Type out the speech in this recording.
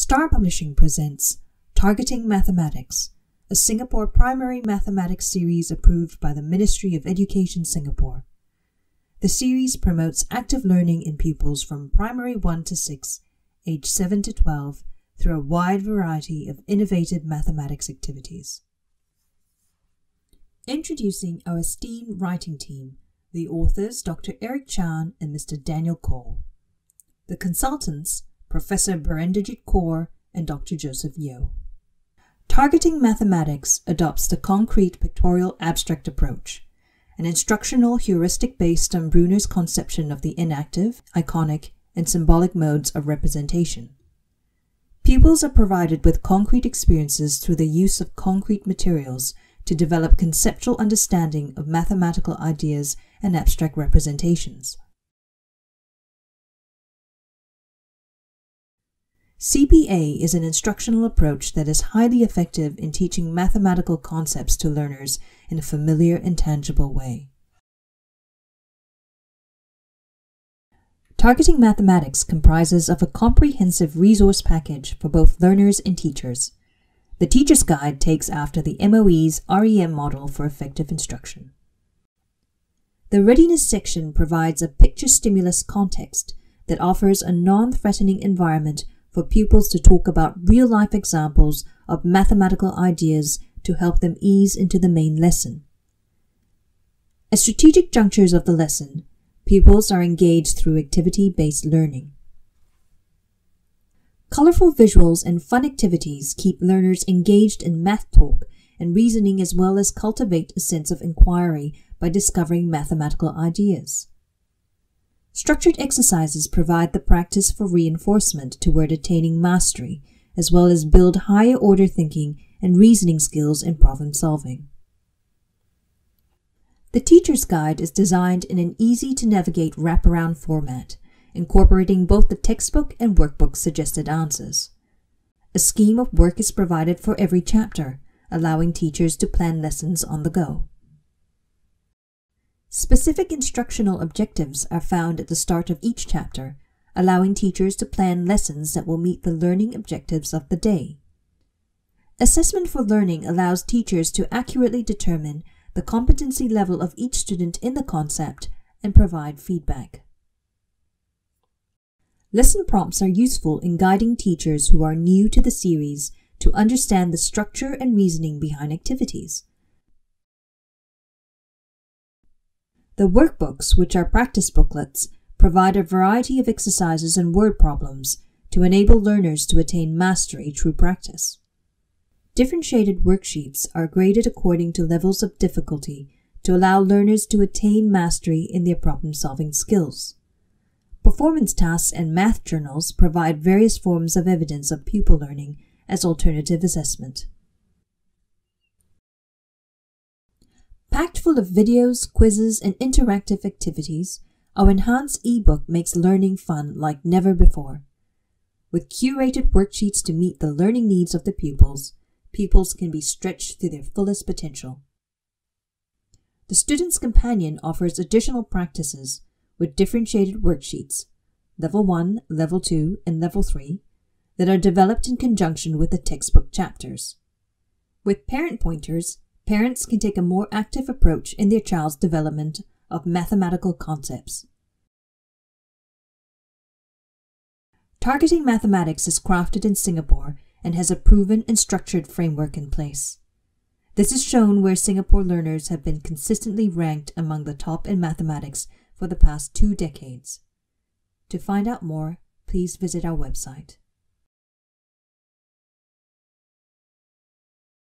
Star Publishing presents Targeting Mathematics, a Singapore primary mathematics series approved by the Ministry of Education Singapore. The series promotes active learning in pupils from primary 1 to 6, age 7 to 12, through a wide variety of innovative mathematics activities. Introducing our esteemed writing team, the authors Dr. Eric Chan and Mr. Daniel Cole. The consultants Professor Berinderjeet Kaur and Dr. Joseph Yeo. Targeting Mathematics adopts the concrete pictorial abstract approach, an instructional heuristic based on Bruner's conception of the enactive, iconic, and symbolic modes of representation. Pupils are provided with concrete experiences through the use of concrete materials to develop conceptual understanding of mathematical ideas and abstract representations. CPA is an instructional approach that is highly effective in teaching mathematical concepts to learners in a familiar and tangible way. Targeting Mathematics comprises of a comprehensive resource package for both learners and teachers. The Teacher's Guide takes after the MOE's REM model for effective instruction. The Readiness section provides a picture stimulus context that offers a non-threatening environment for pupils to talk about real life examples of mathematical ideas to help them ease into the main lesson. At strategic junctures of the lesson, pupils are engaged through activity based learning. Colorful visuals and fun activities keep learners engaged in math talk and reasoning as well as cultivate a sense of inquiry by discovering mathematical ideas. Structured exercises provide the practice for reinforcement toward attaining mastery, as well as build higher order thinking and reasoning skills in problem solving. The Teacher's Guide is designed in an easy to navigate wraparound format, incorporating both the textbook and workbook suggested answers. A scheme of work is provided for every chapter, allowing teachers to plan lessons on the go. Specific instructional objectives are found at the start of each chapter, allowing teachers to plan lessons that will meet the learning objectives of the day. Assessment for learning allows teachers to accurately determine the competency level of each student in the concept and provide feedback. Lesson prompts are useful in guiding teachers who are new to the series to understand the structure and reasoning behind activities. The workbooks, which are practice booklets, provide a variety of exercises and word problems to enable learners to attain mastery through practice. Differentiated worksheets are graded according to levels of difficulty to allow learners to attain mastery in their problem-solving skills. Performance tasks and math journals provide various forms of evidence of pupil learning as alternative assessment. Packed full of videos, quizzes, and interactive activities, our enhanced ebook makes learning fun like never before. With curated worksheets to meet the learning needs of the pupils, pupils can be stretched to their fullest potential. The Student's Companion offers additional practices with differentiated worksheets, Level 1, Level 2, and Level 3, that are developed in conjunction with the textbook chapters. With parent pointers, parents can take a more active approach in their child's development of mathematical concepts. Targeting Mathematics is crafted in Singapore and has a proven and structured framework in place. This is shown where Singapore learners have been consistently ranked among the top in mathematics for the past two decades. To find out more, please visit our website.